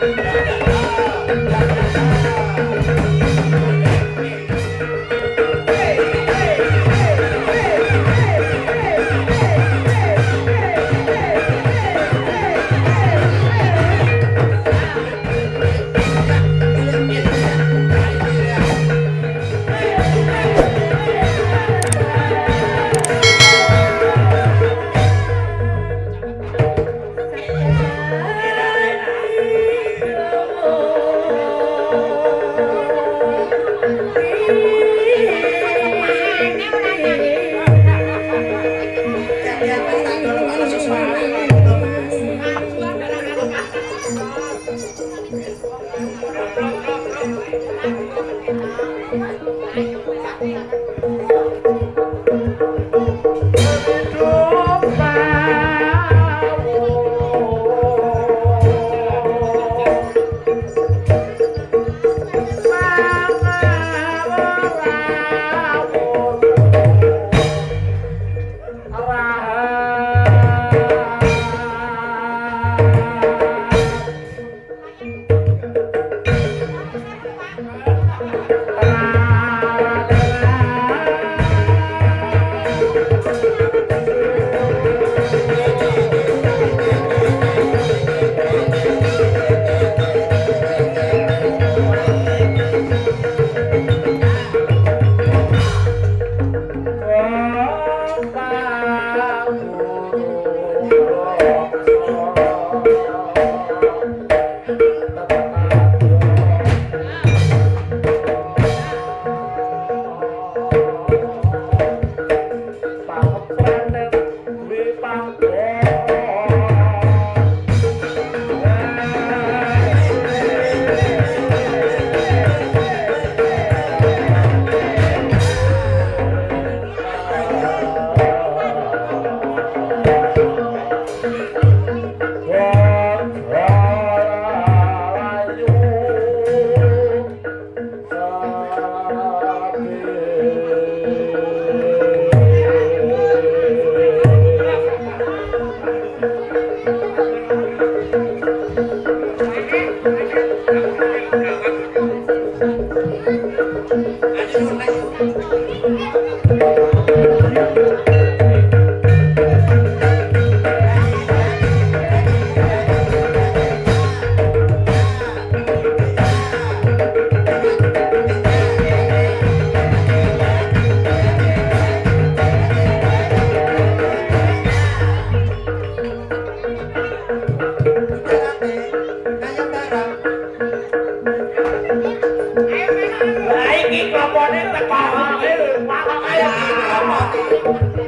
Thank you. el trabajo. Thank you.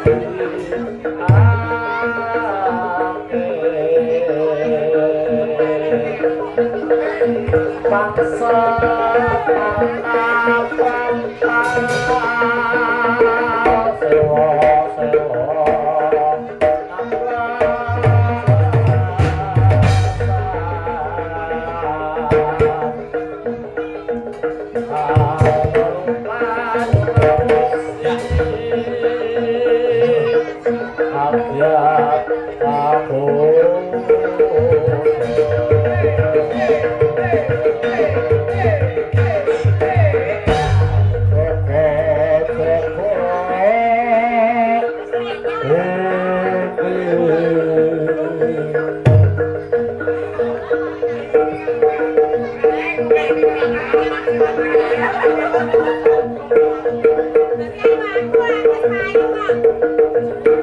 Pakistan Hãy subscribe